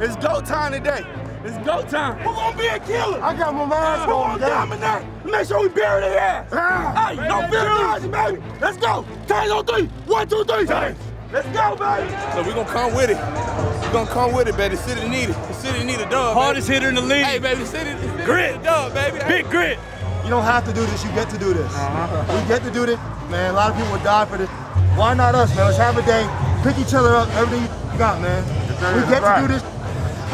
It's go time today. It's go time. We're gonna be a killer. I got my mask We're on. gonna dominate. Make sure we bury their ass. Ah, Hey, no fear nothing, baby. Let's go. Titans on three. One, two, three. Let's go, baby. So we gonna come with it. We gonna come with it, baby. The city need it. The city need a dub. Hardest hitter in the league. Hey, baby, the city, the city Grit. need a dub, baby. Hey. Big grit. You don't have to do this, you get to do this. We get to do this. Man, a lot of people would die for this. Why not us, man? Let's have a day, pick each other up, everything you got, man. We get to do this.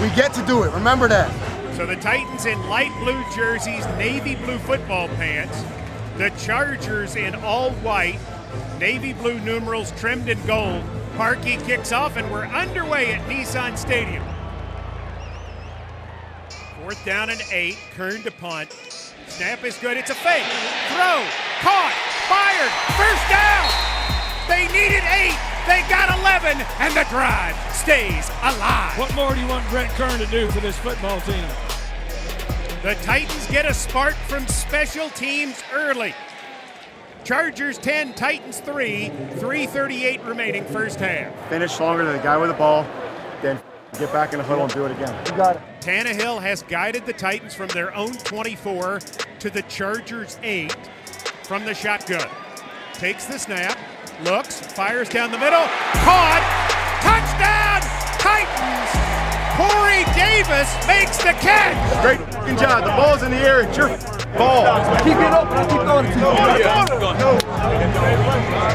We get to do it. Remember that. So the Titans in light blue jerseys, navy blue football pants. The Chargers in all white, navy blue numerals trimmed in gold. Parkey kicks off, and we're underway at Nissan Stadium. Fourth down and eight. Kern to punt. Snap is good. It's a fake. Throw. Caught. Fired. First down. They need. They got 11, and the drive stays alive. What more do you want Brett Kern to do for this football team? The Titans get a spark from special teams early. Chargers 10, Titans 3, 338 remaining first half. Finish longer than the guy with the ball, then get back in the huddle and do it again. You got it. Tannehill has guided the Titans from their own 24 to the Chargers 8 from the shotgun. Takes the snap, looks, fires down the middle, caught, touchdown, Titans! Corey Davis makes the catch. Great fucking job. The ball's in the air. It's your ball. Keep it open. I keep going to two.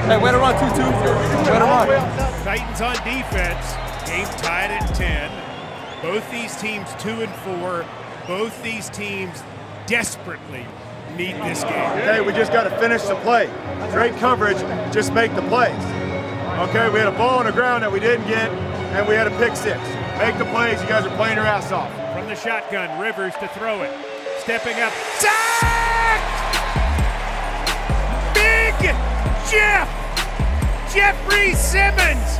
Hey, way to run two two. Way to run. Titans on defense. Game tied at 10. Both these teams two and four. Both these teams desperately need this game. Okay, we just got to finish the play. Great coverage. Just make the plays. Okay, we had a ball on the ground that we didn't get, and we had a pick six. Make the plays. You guys are playing your ass off. From the shotgun, Rivers to throw it. Stepping up. Sack! Big Jeff! Jeffrey Simmons!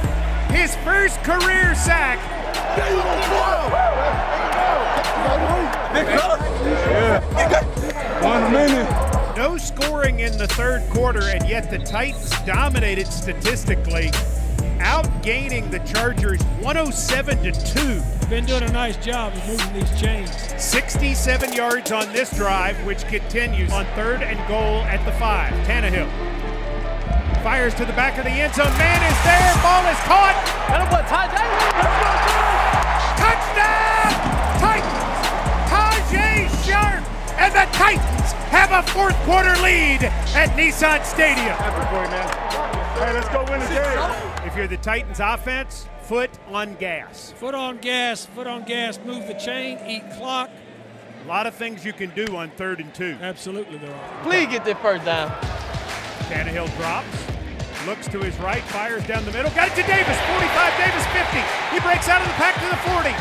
His first career sack. One minute. No scoring in the third quarter, and yet the Titans dominated statistically, outgaining the Chargers 107 to 2. Been doing a nice job of moving these chains. 67 yards on this drive, which continues on third and goal at the five. Tannehill fires to the back of the end zone. Man is there. Ball is caught. Touchdown! Titans! Have a fourth quarter lead at Nissan Stadium. Hey, let's go win the game. If you're the Titans offense, foot on gas. Foot on gas, foot on gas, move the chain, eat clock. A lot of things you can do on third and two. Absolutely, there are. Please get that first down. Tannehill drops, looks to his right, fires down the middle, got it to Davis, 45, Davis 50. He breaks out of the pack to the 40.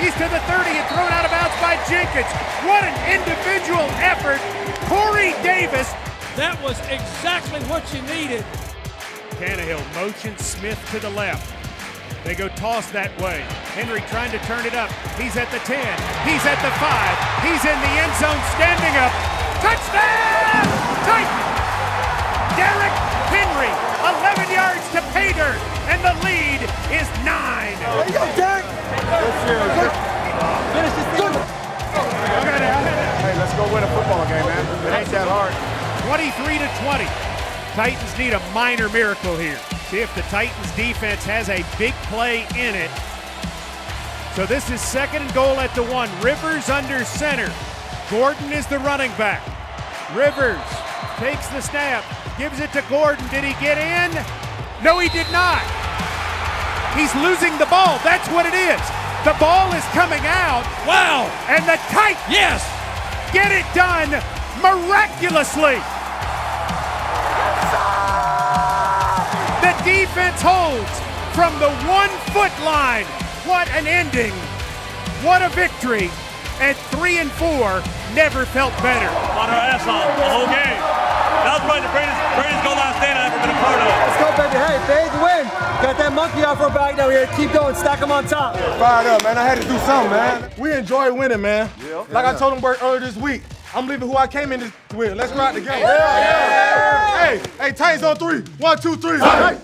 He's to the 30 and thrown out of bounds by Jenkins. What an individual effort. Corey Davis. That was exactly what you needed. Tannehill motions Smith to the left. They go toss that way. Henry trying to turn it up. He's at the 10. He's at the 5. He's in the end zone standing up. Touchdown! Titans! Derrick Henry, 11 yards to pay dirt, 23 to 20. Titans need a minor miracle here. See if the Titans defense has a big play in it. So this is second and goal at the one. Rivers under center. Gordon is the running back. Rivers takes the snap, gives it to Gordon. Did he get in? No, he did not. He's losing the ball. That's what it is. The ball is coming out, Wow! and the Titans Yes! get it done miraculously. The defense holds from the one foot line. What an ending. What a victory. At three and four, never felt better. on our ass off the whole game. That was probably the greatest, greatest goal line stand I've ever been a part of. Let's go, baby. Hey, fade the win. Got that monkey off our back down here. Keep going. Stack them on top. Fired up, man. I had to do something, man. We enjoy winning, man. Like I told him Bert earlier this week, I'm leaving who I came in this with. Let's ride the game. Hey, hey, Titans on three. One, two, three. Hey.